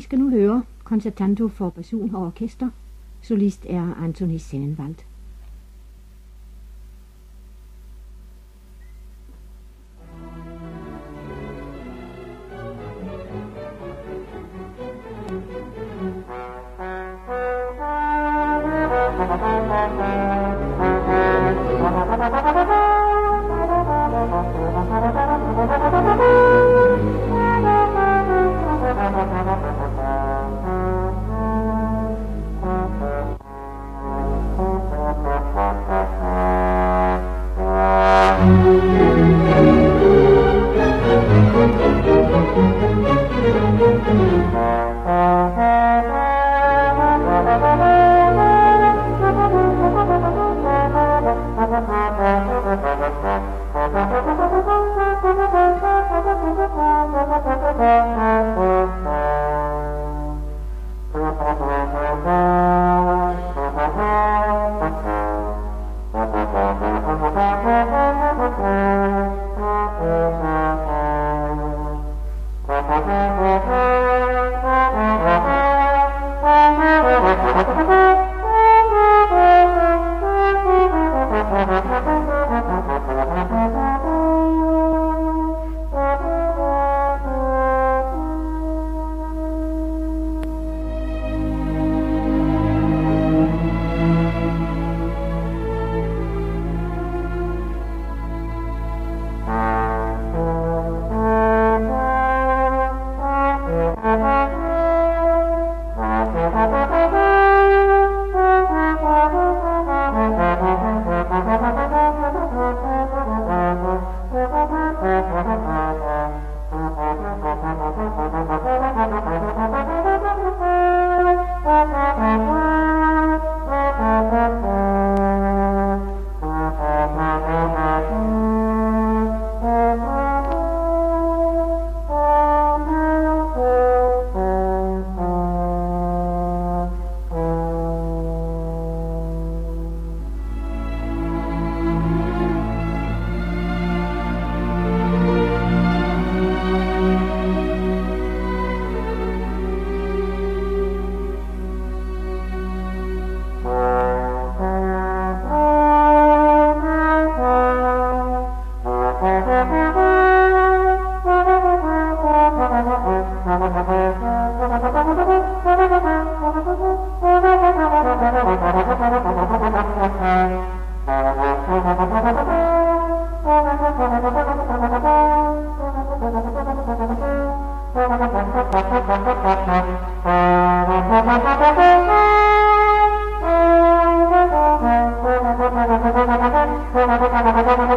Vi skal nu høre koncertanto for person og orkester. Solist er Anthony Sennenwald. Thank you.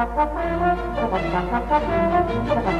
Thank you.